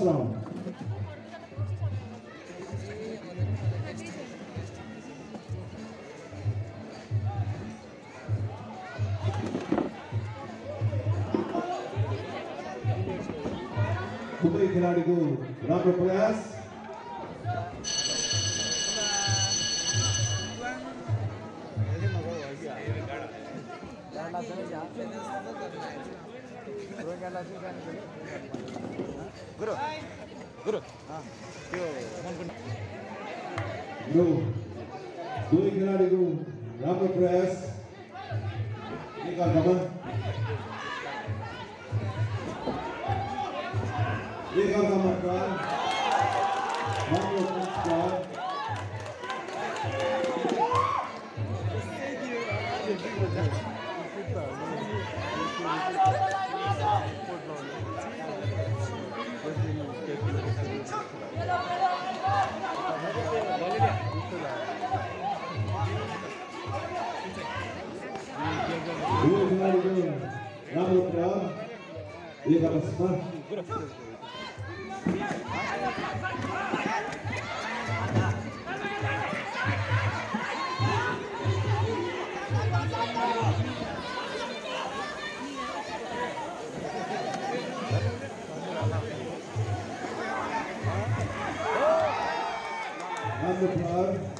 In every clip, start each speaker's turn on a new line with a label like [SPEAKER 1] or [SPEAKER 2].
[SPEAKER 1] First round
[SPEAKER 2] Dubai खिलाड़ी को राम्रो प्रयास Gracias. Guru. Guru. Ah. Yo. Guru, Doing another go. Press. Ini kan kapan? Ini kan kapan? 골. On the plug.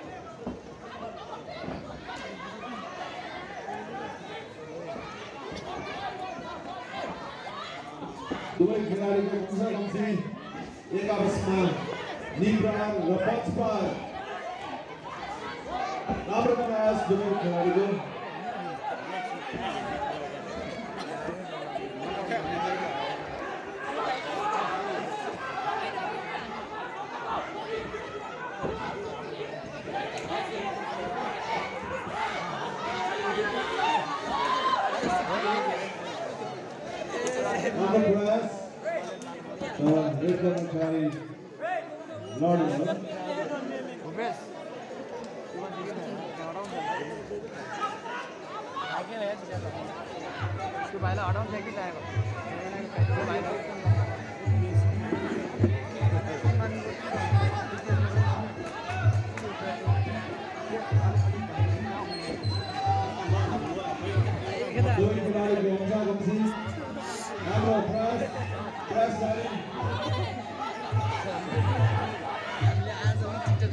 [SPEAKER 2] दुवै खेलाडीको कम्सा कम्सी एक आपसमा निप्रहार र पञ्च प्रहार राम्रो प्रयास दुवै खेलाडीको राम्रो प्रयास र एक कर्मचारी लड्नु
[SPEAKER 1] भूपेश उसको भाइलाई हटाउनु थियो कि चाहिएको त्यो भाइलाई
[SPEAKER 2] आज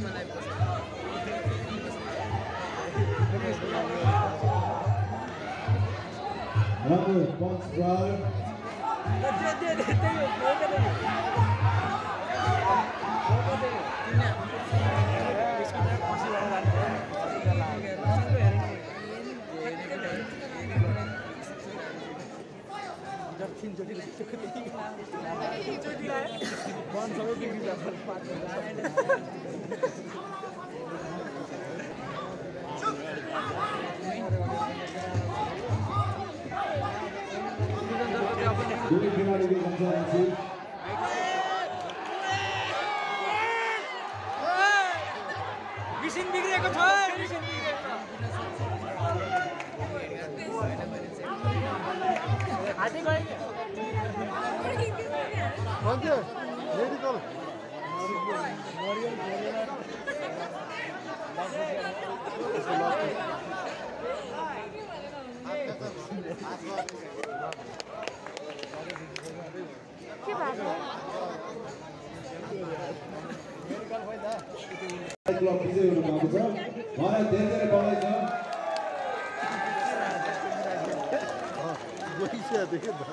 [SPEAKER 2] मलाई तिनचोटि मन सबै बिग्रिन्छ दुई
[SPEAKER 1] मिसिन बिग्रिएको छ मिसिन बिग्रिएको
[SPEAKER 3] मान्छे मेडिकल
[SPEAKER 4] के भएको
[SPEAKER 2] छ धेरै धेरै बधाई छ
[SPEAKER 3] できるんだ。